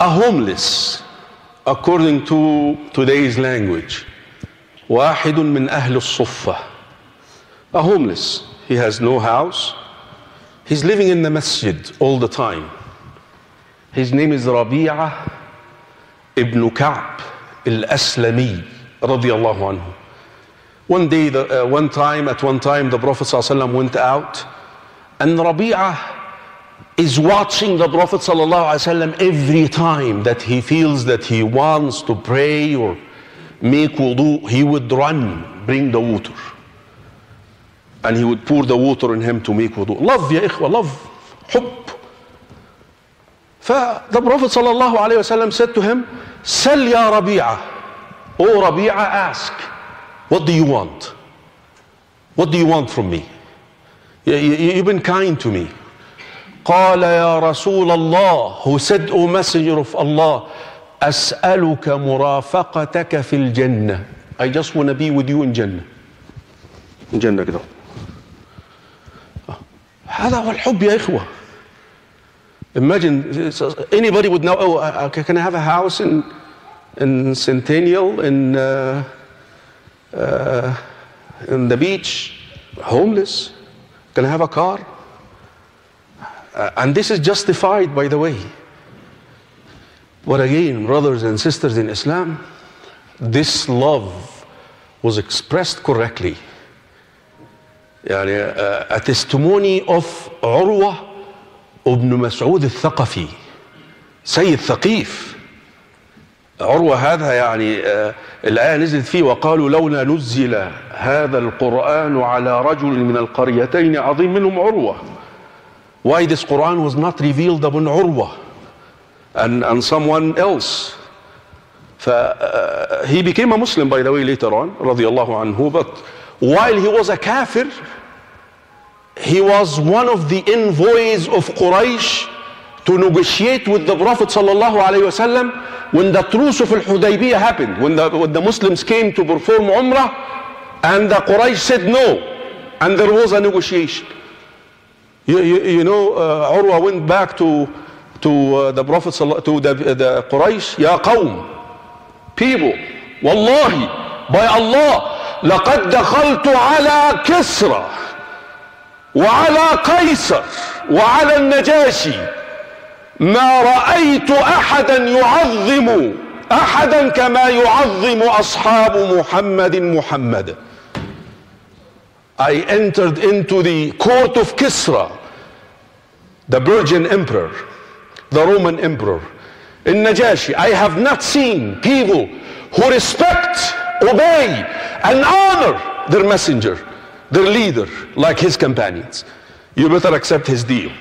a homeless according to today's language واحد من أهل الصفة a homeless he has no house he's living in the masjid all the time his name is Rabi'ah ibn Ka'b al-Aslami radiyallahu anhu one day the, uh, one time at one time the Prophet ﷺ went out and Rabi'ah is watching the Prophet ﷺ every time that he feels that he wants to pray or make wudu, he would run, bring the water. And he would pour the water in him to make wudu. Love, ya ikhwa, love, حب. فthe Prophet ﷺ said to him, Sal ya Rabi'ah. Oh Rabi'ah, ask, what do you want? What do you want from me? You, you, you've been kind to me. قال يا رسول الله who said O messenger of Allah أسألك مرافقتك في الجنة I just want to be with you in Jannah in Jannah كده هذا هو الحب يا إخوة Imagine anybody would know oh can I have a house in in Centennial in uh, uh, in the beach homeless can I have a car uh, and this is justified, by the way. But again, brothers and sisters in Islam, this love was expressed correctly. يعني, uh, a testimony of عروة ابن مسعود الثقفي سيد ثقيف عروة هذا يعني uh, الآية نزلت فيه وقالوا لولا نزل هذا القرآن على رجل من القريتين عظيم منهم عروة why this Quran was not revealed upon Urwa and, and someone else. uh, he became a Muslim, by the way, later on, anhu. But while he was a kafir, he was one of the envoys of Quraysh to negotiate with the Prophet sallallahu when the truce of Al-Hudaybiyah happened, when the, when the Muslims came to perform Umrah, and the Quraysh said no, and there was a negotiation. You, you, you know, uh, Urwa went back to, to uh, the Prophet, to the, the Quraysh, Ya qawm, people, Wallahi, by Allah, لقد دخلت على كسرى وعلى قيصر وعلى النجاشي ما رأيت أحدا يعظم أحدا كما يعظم أصحاب محمد محمد I entered into the court of Kisra, the Persian emperor, the Roman emperor, in Najashi. I have not seen people who respect, obey, and honor their messenger, their leader, like his companions. You better accept his deal.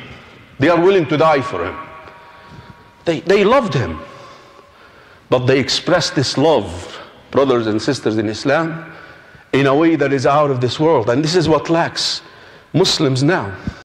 They are willing to die for him. They, they loved him. But they expressed this love, brothers and sisters in Islam, in a way that is out of this world. And this is what lacks Muslims now.